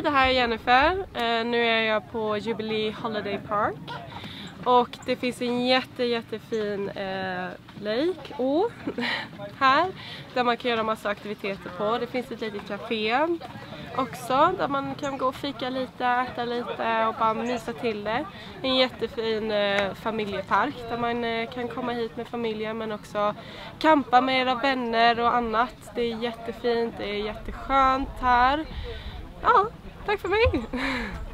Hej det här är Jennifer. Eh, nu är jag på Jubilee Holiday Park. Och det finns en jätte jättefin eh, lake, å, här. Där man kan göra massa aktiviteter på. Det finns ett litet café också där man kan gå och fika lite, äta lite och bara mysa till det. En jättefin eh, familjepark där man eh, kan komma hit med familjen men också campa med era vänner och annat. Det är jättefint, det är jätteskönt här. Ja, Bye for me.